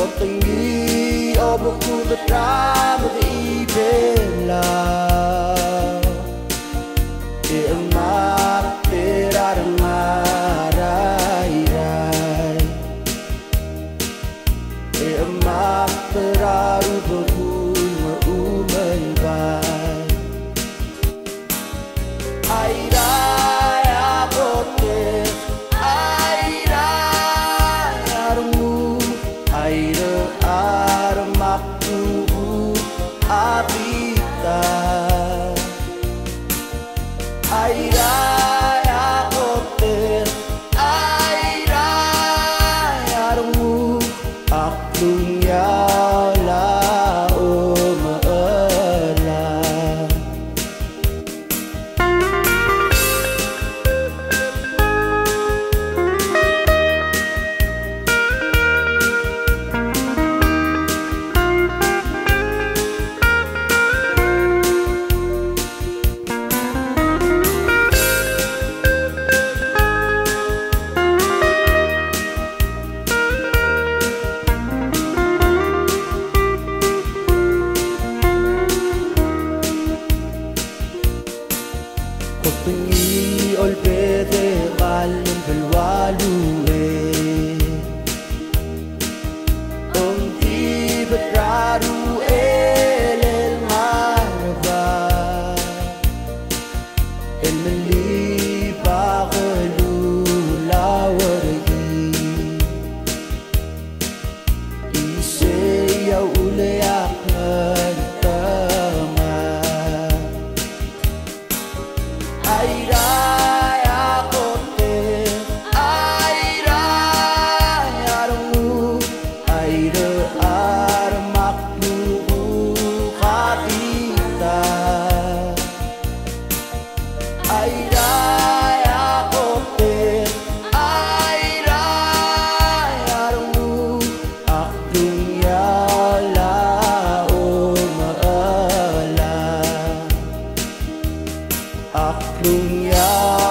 But for me, all the time of the evening light olvede valum belwalu tình nhau